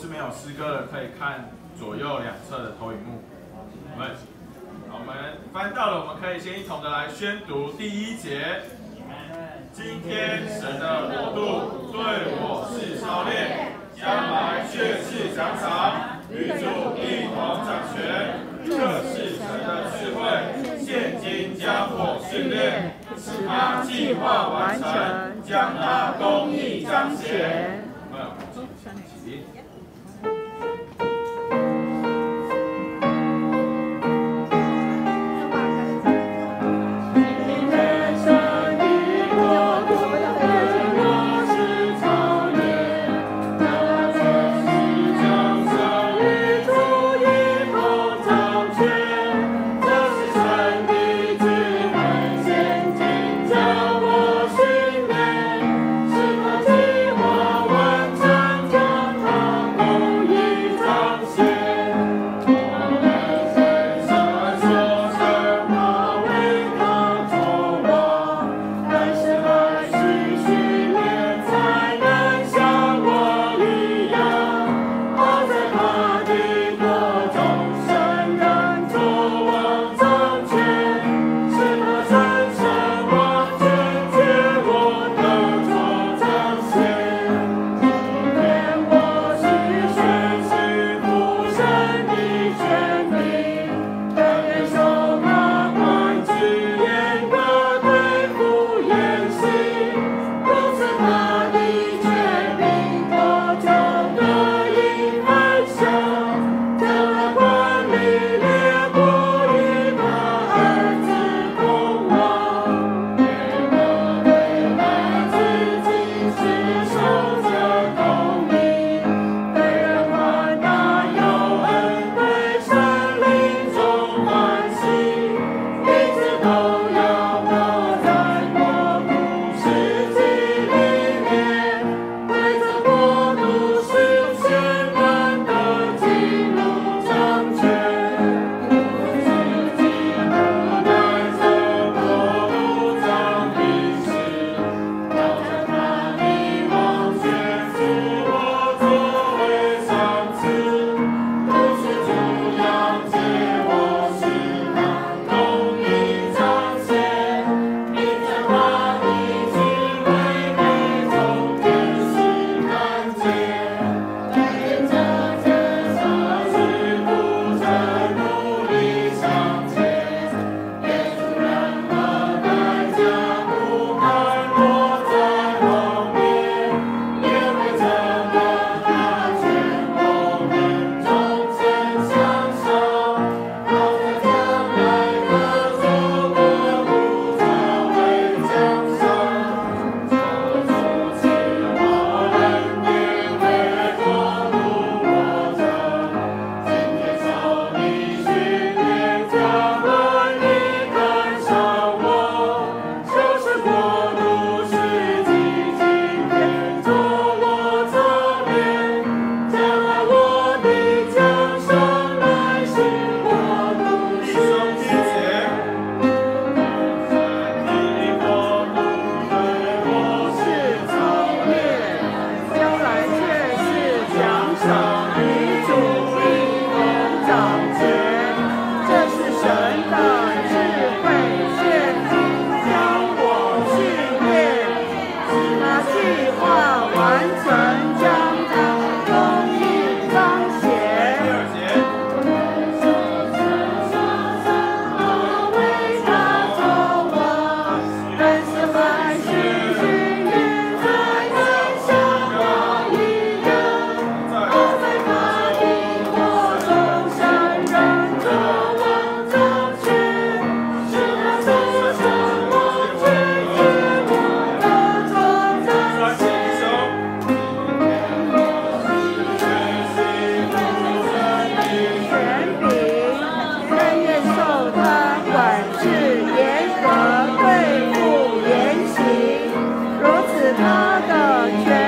是没有诗歌的，可以看左右两侧的投影幕。我们，我们翻到了，我们可以先一同的来宣读第一节。今天神的国度对我是操练，将来却是奖赏，与主一同掌权。这是神的智慧，现今将我训练，使他计划完成，将他公义彰显。church.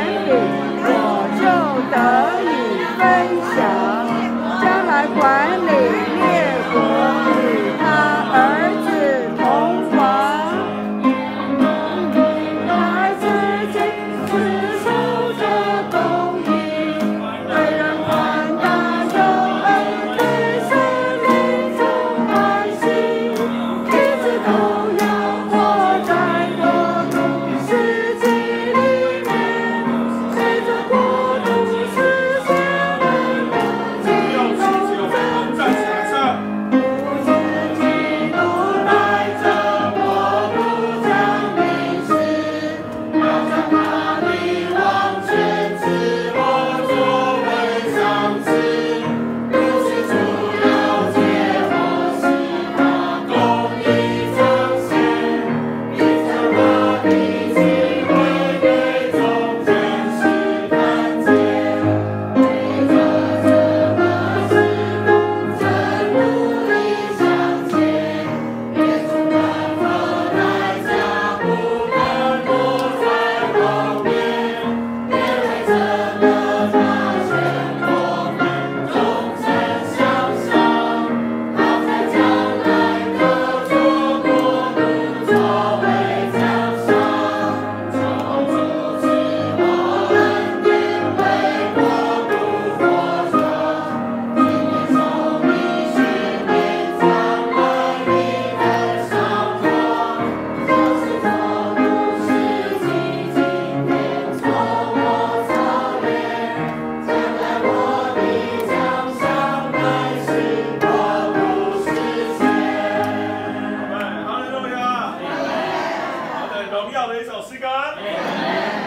歌。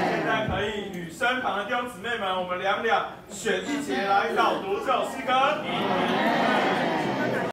现在可以与身旁的弟兄姊妹们，我们两两选一节来导读这首诗歌。